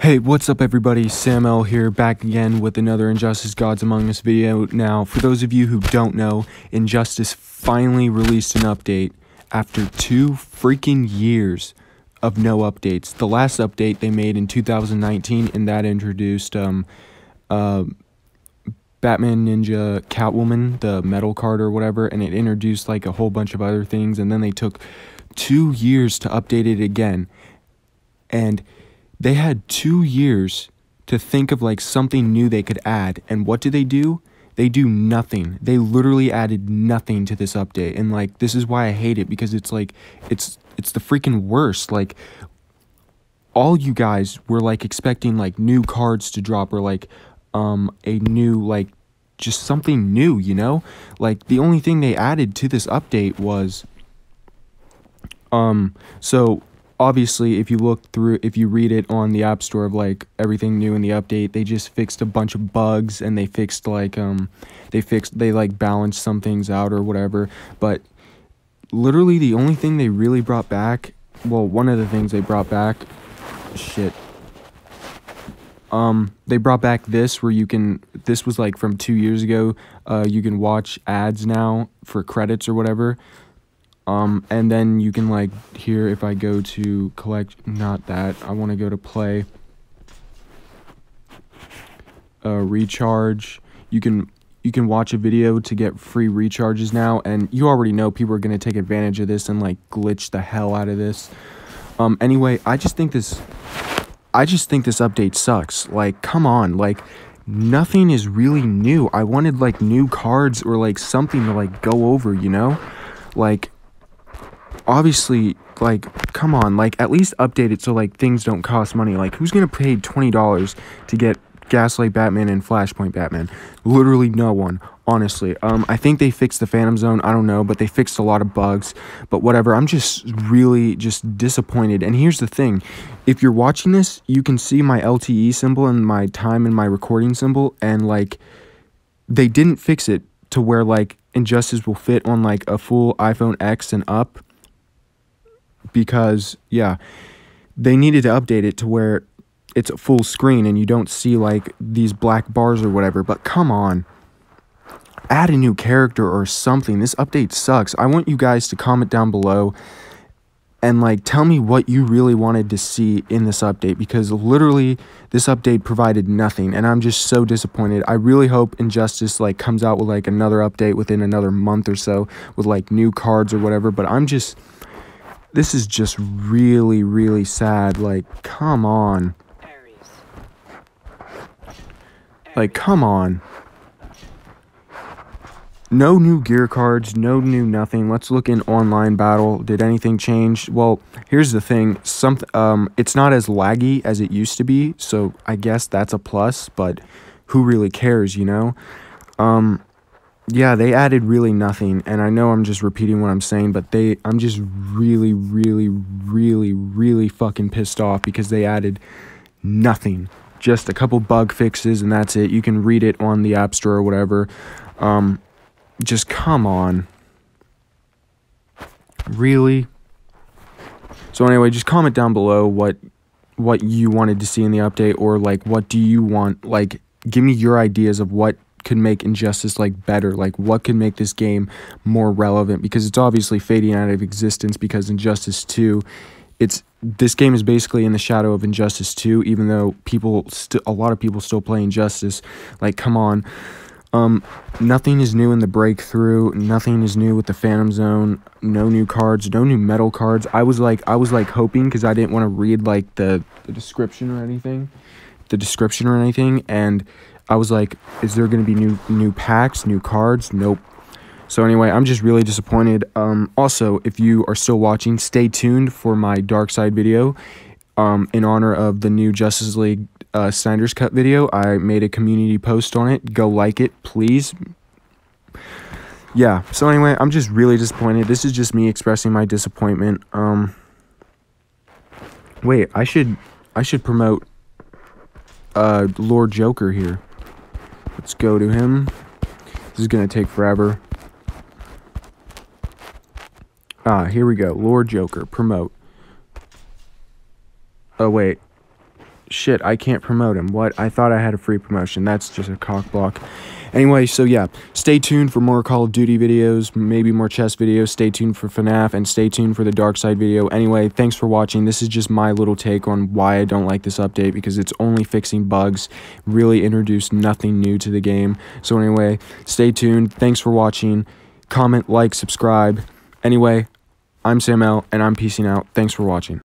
Hey, what's up everybody? Sam L here, back again with another Injustice Gods Among Us video. Now, for those of you who don't know, Injustice finally released an update after two freaking years of no updates. The last update they made in 2019, and that introduced um, uh, Batman Ninja Catwoman, the metal card or whatever, and it introduced like a whole bunch of other things, and then they took two years to update it again. And they had two years to think of like something new they could add. And what do they do? They do nothing. They literally added nothing to this update. And like this is why I hate it because it's like it's it's the freaking worst. Like all you guys were like expecting like new cards to drop or like um a new like just something new, you know? Like the only thing they added to this update was um so obviously if you look through if you read it on the app store of like everything new in the update they just fixed a bunch of bugs and they fixed like um they fixed they like balanced some things out or whatever. But literally the only thing they really brought back well one of the things they brought back shit. Um they brought back this where you can this was like from two years ago. Uh you can watch ads now for credits or whatever um, and then you can like here if I go to collect, not that, I want to go to play, uh, recharge. You can you can watch a video to get free recharges now, and you already know people are gonna take advantage of this and like glitch the hell out of this. Um, anyway, I just think this, I just think this update sucks. Like, come on, like nothing is really new. I wanted like new cards or like something to like go over, you know, like obviously like come on like at least update it so like things don't cost money. Like who's gonna pay $20 to get gaslight batman and flashpoint batman? Literally no one honestly. Um i think they fixed the phantom zone. I don't know but they fixed a lot of bugs. But whatever i'm just really just disappointed. And here's the thing. If you're watching this you can see my lte symbol and my time and my recording symbol. And like they didn't fix it to where like injustice will fit on like a full iphone x and up because yeah, they needed to update it to where it's a full screen and you don't see like these black bars or whatever. But come on. Add a new character or something. This update sucks. I want you guys to comment down below and like tell me what you really wanted to see in this update because literally this update provided nothing and I'm just so disappointed. I really hope Injustice like comes out with like another update within another month or so with like new cards or whatever, but I'm just this is just really, really sad. Like, come on. Like, come on. No new gear cards, no new nothing. Let's look in online battle. Did anything change? Well, here's the thing. Some um it's not as laggy as it used to be, so I guess that's a plus, but who really cares, you know? Um yeah, they added really nothing, and I know I'm just repeating what I'm saying, but they, I'm just really, really, really, really fucking pissed off because they added nothing. Just a couple bug fixes, and that's it. You can read it on the App Store or whatever. Um, just come on. Really? So anyway, just comment down below what what you wanted to see in the update, or like what do you want? Like, give me your ideas of what could make Injustice like better? Like what could make this game more relevant? Because it's obviously fading out of existence because Injustice 2 it's this game is basically in the shadow of Injustice 2 even though people still a lot of people still play Injustice. Like come on. Um, nothing is new in the breakthrough. Nothing is new with the Phantom Zone. No new cards. No new metal cards. I was like, I was like hoping because I didn't want to read like the, the description or anything, the description or anything, and I was like, is there going to be new new packs, new cards? Nope. So anyway, I'm just really disappointed. Um, also, if you are still watching, stay tuned for my Darkseid video. Um, in honor of the new Justice League uh, Snyder's Cut video, I made a community post on it. Go like it, please. Yeah. So anyway, I'm just really disappointed. This is just me expressing my disappointment. Um. Wait, I should I should promote uh Lord Joker here. Let's go to him. This is going to take forever. Ah, here we go. Lord Joker. Promote. Oh, wait. Shit, I can't promote him. What? I thought I had a free promotion. That's just a cock block. Anyway, so yeah, stay tuned for more Call of Duty videos, maybe more chess videos. Stay tuned for FNAF and stay tuned for the Darkseid video. Anyway, thanks for watching. This is just my little take on why I don't like this update because it's only fixing bugs, really introduced nothing new to the game. So anyway, stay tuned. Thanks for watching. Comment, like, subscribe. Anyway, I'm Sam L, and I'm peacing out. Thanks for watching.